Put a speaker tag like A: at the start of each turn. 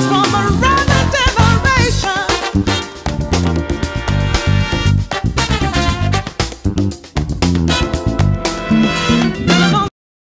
A: from around.